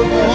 Oh.